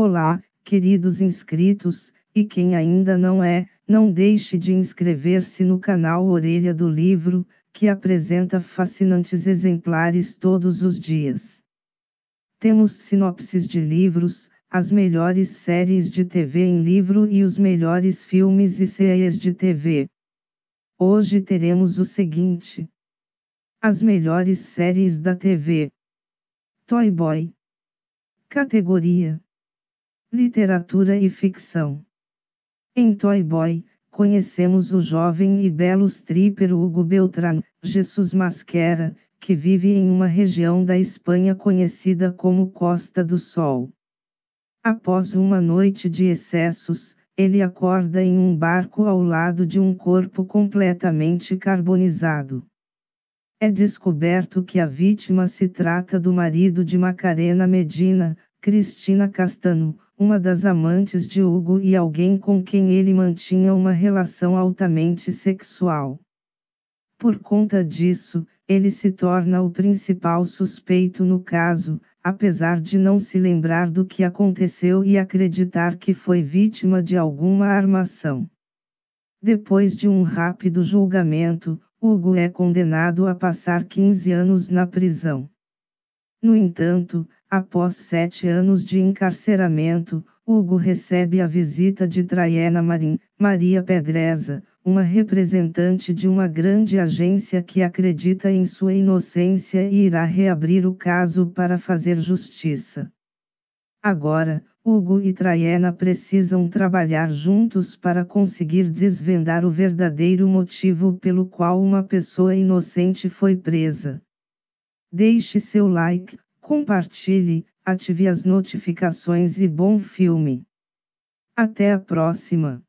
Olá, queridos inscritos, e quem ainda não é, não deixe de inscrever-se no canal Orelha do Livro, que apresenta fascinantes exemplares todos os dias. Temos sinopses de livros, as melhores séries de TV em livro e os melhores filmes e séries de TV. Hoje teremos o seguinte: As melhores séries da TV. Toy Boy. Categoria Literatura e ficção. Em Toy Boy, conhecemos o jovem e belo stripper Hugo Beltrán, Jesus Masquera, que vive em uma região da Espanha conhecida como Costa do Sol. Após uma noite de excessos, ele acorda em um barco ao lado de um corpo completamente carbonizado. É descoberto que a vítima se trata do marido de Macarena Medina, Cristina Castano, uma das amantes de Hugo e alguém com quem ele mantinha uma relação altamente sexual. Por conta disso, ele se torna o principal suspeito no caso, apesar de não se lembrar do que aconteceu e acreditar que foi vítima de alguma armação. Depois de um rápido julgamento, Hugo é condenado a passar 15 anos na prisão. No entanto, Após sete anos de encarceramento, Hugo recebe a visita de Traiana Marim, Maria Pedreza, uma representante de uma grande agência que acredita em sua inocência e irá reabrir o caso para fazer justiça. Agora, Hugo e Traiana precisam trabalhar juntos para conseguir desvendar o verdadeiro motivo pelo qual uma pessoa inocente foi presa. Deixe seu like, compartilhe, ative as notificações e bom filme. Até a próxima!